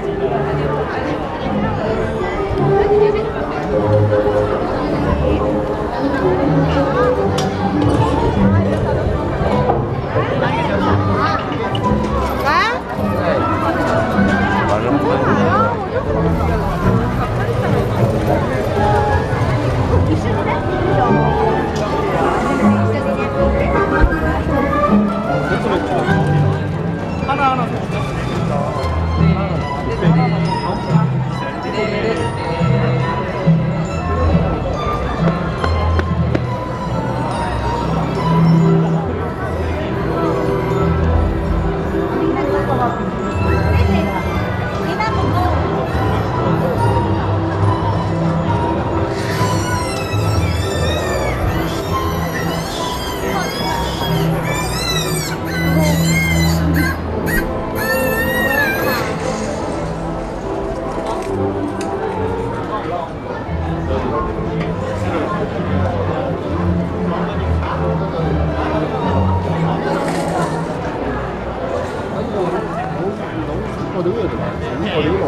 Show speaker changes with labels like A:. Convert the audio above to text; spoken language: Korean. A: 하나하나 아, 네. Thank you.
B: 龙龙龙，我的位置，你靠右
C: 走。